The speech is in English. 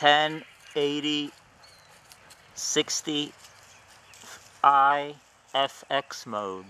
10, 80, 60 i FX mode.